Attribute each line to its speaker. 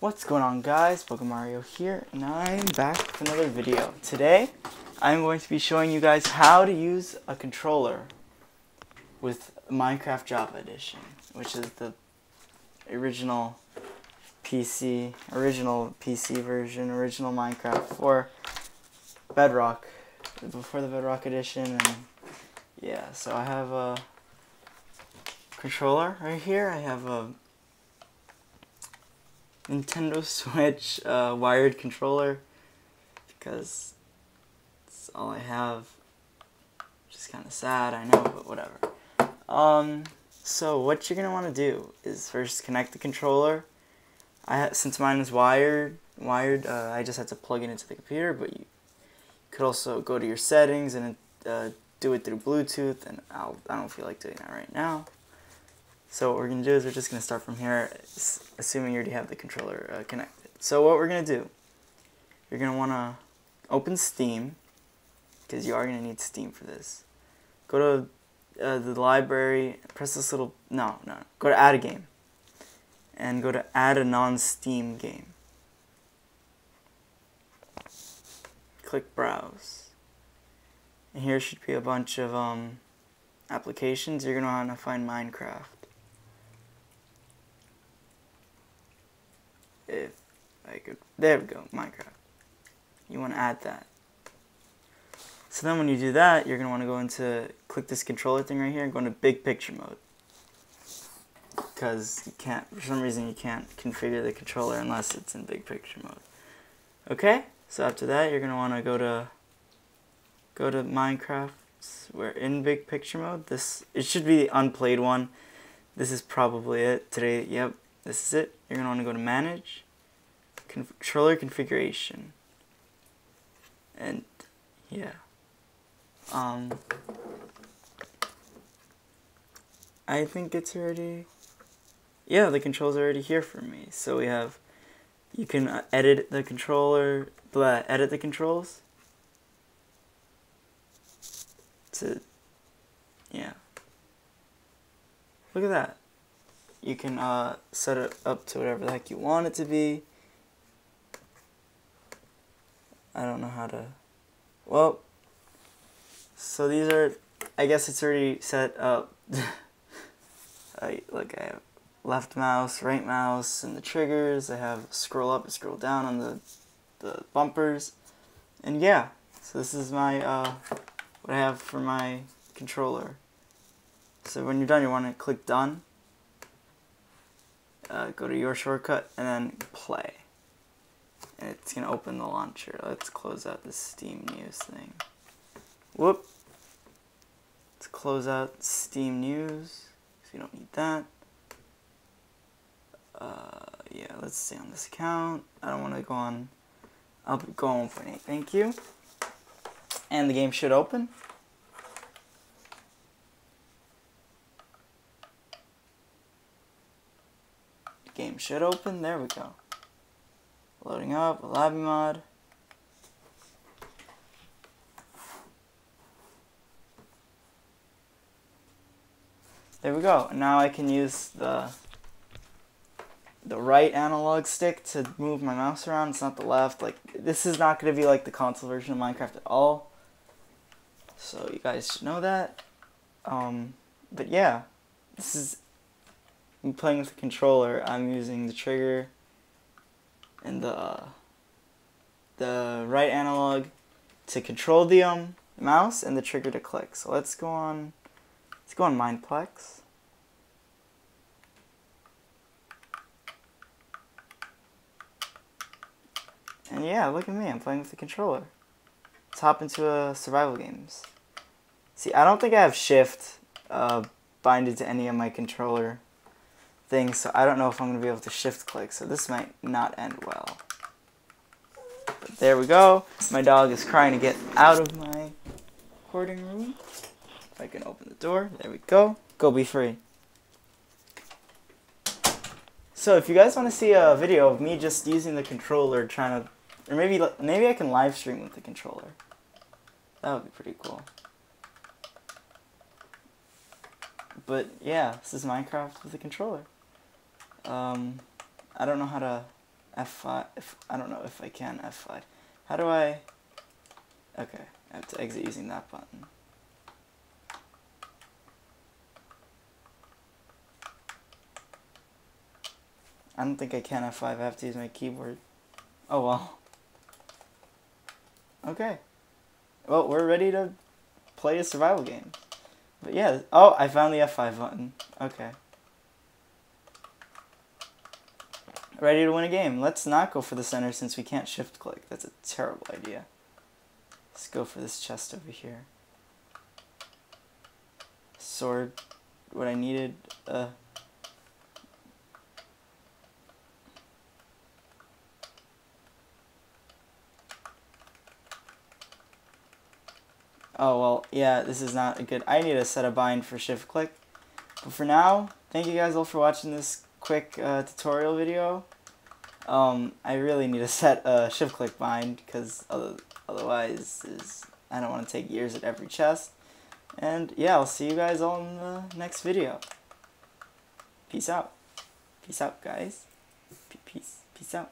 Speaker 1: What's going on guys, Mario here, and I'm back with another video. Today, I'm going to be showing you guys how to use a controller with Minecraft Java Edition, which is the original PC, original PC version, original Minecraft for Bedrock, before the Bedrock Edition, and yeah, so I have a controller right here, I have a Nintendo Switch uh, wired controller because it's all I have. Just kind of sad, I know, but whatever. Um, so what you're gonna want to do is first connect the controller. I since mine is wired, wired, uh, I just had to plug it into the computer. But you could also go to your settings and uh, do it through Bluetooth. And I'll, I don't feel like doing that right now. So what we're going to do is we're just going to start from here, assuming you already have the controller uh, connected. So what we're going to do, you're going to want to open Steam, because you are going to need Steam for this. Go to uh, the library, press this little, no, no, go to add a game. And go to add a non-Steam game. Click browse. And here should be a bunch of um, applications. You're going to want to find Minecraft. If I could, there we go, Minecraft. You want to add that. So then when you do that, you're going to want to go into, click this controller thing right here and go into big picture mode. Because you can't, for some reason you can't configure the controller unless it's in big picture mode. Okay, so after that you're going to want to go to, go to Minecraft. We're in big picture mode. This, it should be the unplayed one. This is probably it. Today, yep, this is it. You're going to want to go to Manage, Controller Configuration, and yeah. Um, I think it's already, yeah, the controls are already here for me. So we have, you can uh, edit the controller, blah, edit the controls to, yeah. Look at that you can uh, set it up to whatever the heck you want it to be. I don't know how to, well, so these are, I guess it's already set up. I, like I have left mouse, right mouse, and the triggers. I have scroll up and scroll down on the, the bumpers. And yeah, so this is my, uh, what I have for my controller. So when you're done, you want to click done uh, go to your shortcut and then play. And it's to open the launcher. Let's close out the Steam News thing. Whoop. Let's close out Steam News. So you don't need that. Uh, yeah, let's stay on this account. I don't want to go on. I'll go on 1.8. Thank you. And the game should open. game should open. There we go. Loading up, LabyMod. There we go. Now I can use the the right analog stick to move my mouse around. It's not the left. Like this is not going to be like the console version of Minecraft at all. So you guys should know that. Um, but yeah, this is I'm playing with the controller, I'm using the trigger and the uh, the right analog to control the um mouse and the trigger to click. So let's go on let's go on Mineplex. And yeah, look at me, I'm playing with the controller. Let's hop into uh, survival games. See, I don't think I have shift uh, binded to any of my controller things, so I don't know if I'm going to be able to shift click, so this might not end well. But there we go. My dog is crying to get out of my recording room. If I can open the door, there we go. Go be free. So if you guys want to see a video of me just using the controller trying to, or maybe maybe I can live stream with the controller. That would be pretty cool. But yeah, this is Minecraft with a controller. Um, I don't know how to F5. If, I don't know if I can F5. How do I... Okay, I have to exit using that button. I don't think I can F5. I have to use my keyboard. Oh well. Okay. Well, we're ready to play a survival game. But yeah, oh, I found the F5 button. Okay. Ready to win a game. Let's not go for the center since we can't shift click. That's a terrible idea. Let's go for this chest over here. Sword. What I needed. Uh, Oh, well, yeah, this is not a good... I need to set a bind for shift click. But for now, thank you guys all for watching this quick uh, tutorial video. Um, I really need to set a shift click bind because otherwise is, I don't want to take years at every chest. And yeah, I'll see you guys all in the next video. Peace out. Peace out, guys. Peace. Peace out.